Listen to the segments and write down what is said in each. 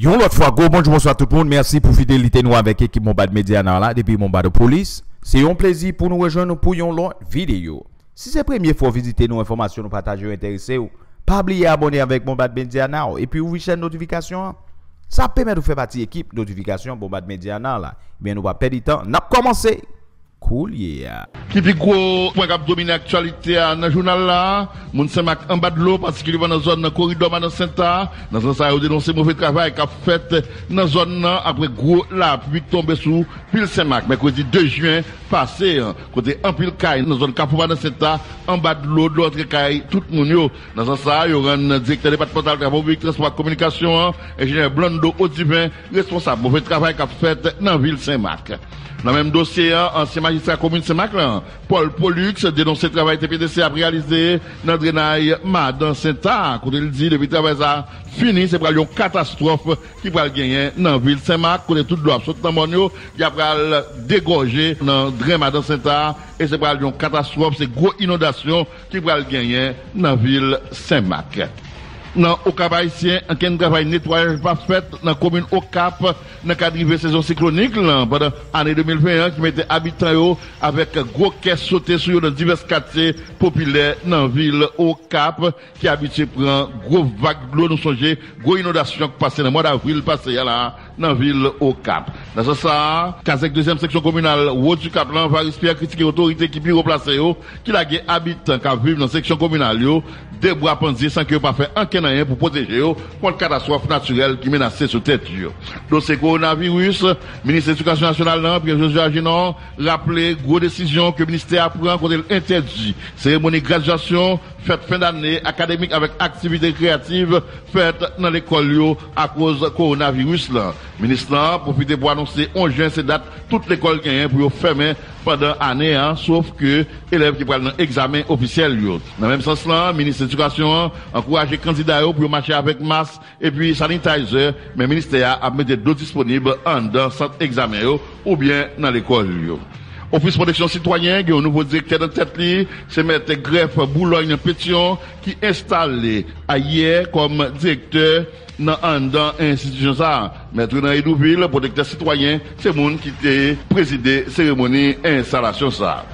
Yon l'autre fois, go bonjour, bonsoir tout le monde. Merci pour fidélité nous avec l'équipe Mombad Media là, depuis Mombad de police. C'est un plaisir pour nous rejoindre pour une autre vidéo. Si c'est la première fois visiter nos informations, nous partager, intéresser, pas oublier abonner avec Mombad Media Now et puis ouvrir chaîne notification. Ça permet de faire partie de l'équipe notification Bombard Media là. Bien, nous va perdre du temps. N'a commencé. Cool, yeah. Qui plus gros point qui domine l'actualité dans le journal là, moun en bas de l'eau parce qu'il est dans zone corridor dans Saint-Ta, dans ce sens, il dénonce mauvais travail qu'a fait dans zone après gros la pluie tombé sous pile Saint-Marc, mercredi 2 juin passé, côté en pile caille dans zone Capouba dans Saint-Ta, en bas de l'eau, de l'autre caille, tout monde yo. Dans ce sens, il y aura un directeur départemental la public, transport, communication, ingénieur Blando Audivin, responsable mauvais travail qu'a fait dans ville Saint-Marc. Dans le même dossier, ancien magistrat commune Saint-Marc, Paul Pollux dénonce le travail TPDC a réalisé dans le drainage Madan Saint-Ta. Quand il dit, depuis le travail ça fini, c'est pour une catastrophe qui va gagner dans la ville Saint-Marc. Quand tout doit sauter dans mon il va dégorger dans le drainage Madan Saint-Ta. Et c'est pour une catastrophe, c'est une grosse inondation qui va gagner dans la ville Saint-Marc nan Okap Haitien, anken travay netwayaj pa fet nan komine Okap nan kadrive sezon siklonik lan padan ane 2021 ki mette abitan yo avek gwo kes sote sou yo nan divers kate popile nan vil Okap ki abite pran gwo vak glo nou sonje gwo inodasyon ki pase nan mwa d'avril pase yala nan vil Okap. Nan sa sa, kasek 2e seksyon komunal wot du Kap lan va rispe a kritike otorite ki pi replase yo ki la ge abitan ka vive nan seksyon komunal yo debwa pandye san ki yo pa fe anken moyens pour protéger eux contre catastrophe naturelle qui menace sur tête. Dans ce coronavirus, ministre de l'Éducation nationale, Pierre-José Aginon, rappelé gros décision que le ministère a pris contre l'interdit. Cérémonie de graduation, fête fin d'année académique avec activités créatives faites dans l'école à cause du coronavirus là. Ministre profite pour annoncer 11 juin cette date toute l'école gagne pour fermer pendant l'année, hein, sauf que élèves qui prennent un examen officiel. Yo. Dans le même sens là, ministre de l'Éducation encourage les candidats pour marcher avec masque et puis sanitizer, mais le ministère a mis d'autres disponibles en dans cet examen ou bien dans l'école. Office protection citoyen, qui est un nouveau directeur de tête c'est M. Greffe Boulogne-Pétion, qui installé hier comme directeur dans l'institution ça. Maître dans Edouville, protecteur citoyen, c'est le monde qui a présidé cérémonie installation ça.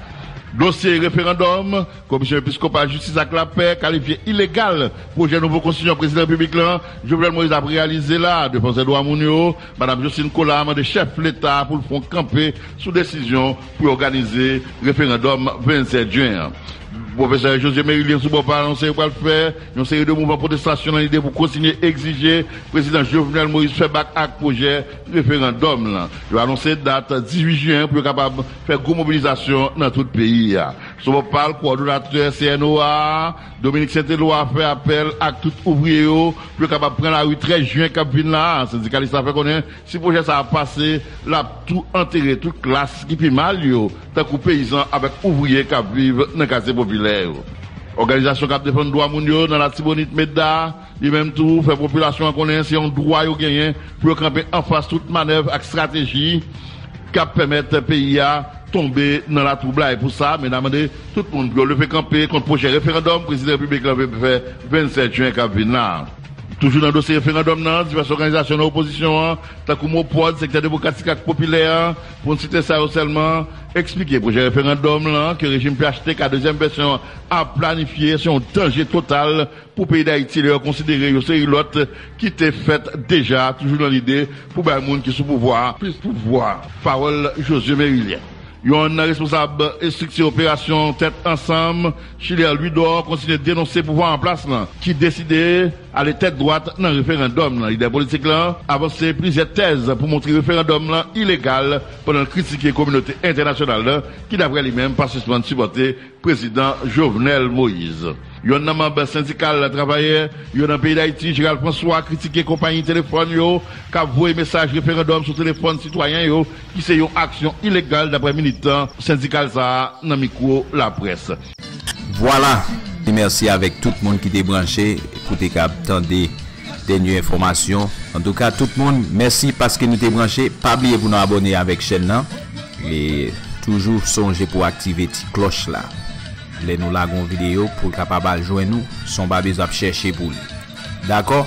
Dossier référendum, commission épiscopale justice à la paix, qualifié illégal, projet nouveau constitution président République là, Jovenel Moïse a réalisé là, défense Edouard Mounio, Madame Justine Collam, de chef l'État pour le fond camper sous décision pour organiser référendum 27 juin professeur José Mérilien Soubopa annoncé qu'il va faire une série de mouvements protestation dans l'idée pour continuer à exiger président Jovenel Moïse fait bac à projet référendum. Il a annoncé date 18 juin pour être capable de faire une mobilisation dans tout le pays. Sou pou pal koordinatèr CNOA, Dominique Saint-Éloi fè apel ak tout ouvriye yo, pou kapap pren la 8 13 juen kap vin la, syndikalist apè konen, si pou jè sa a pase, la tout enterre, tout klas ki pi mal yo, tak ou peyizan avèk ouvriye kap vive nan kase popilè yo. Organizasyon kap defen dwa moun yo nan la tibonit medda, li menm tou fe populasyon konen se yon dwa yo genyen pou yo kampe an fas tout manev ak strategi kap pemet peyi ya tomber dans la trouble. Et pour ça, mesdames et tout le monde le fait camper contre le projet référendum, président de la République l'a fait 27 juin qui là. Toujours dans le dossier référendum, non, diverses organisations d'opposition, tant que Mopod, secteur démocratique populaire, pour citer ça seulement, expliquer pour le référendum, là, que le régime PHT, la deuxième version, a planifié un danger total pour le pays d'Haïti, le considérer, c'est l'autre qui était fait déjà, toujours dans l'idée, pour le monde qui est sous pouvoir, plus pouvoir. Parole Josué Mérilien. Yon responsable structure opération tête ensemble, Chile lui doit continuer de dénoncer pouvoir en place là, qui décidait à la tête droite dans le référendum là. L'idée politique là, avancer plusieurs thèses pour montrer le référendum là illégal pendant critiquer la communauté internationale là, qui d'après lui-même pas suspendre supporter président Jovenel Moïse. Yon nan membre syndical travailleur, yon dans pays d'Haïti, Gérald François critiqué compagnie téléphone yo, qu'a voué message référendum sur téléphone citoyen qui c'est une action illégale d'après militant syndical ça micro la presse. Voilà. Et merci avec tout le monde qui est branché pour tes attendre des dernières informations. En tout cas, tout le monde, merci parce que nous t'es branché. Pas oublier vous nous abonner avec chaîne là. Et toujours songer pour activer la cloche là. le nou lagon video pou kapabal jwen nou son ba bez ap chèche pou li. D'akor?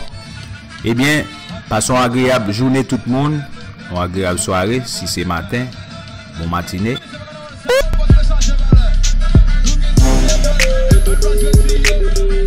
Ebyen, pason agriyab jounè tout moun, an agriyab soare, si se matin, bon matinè. Müzik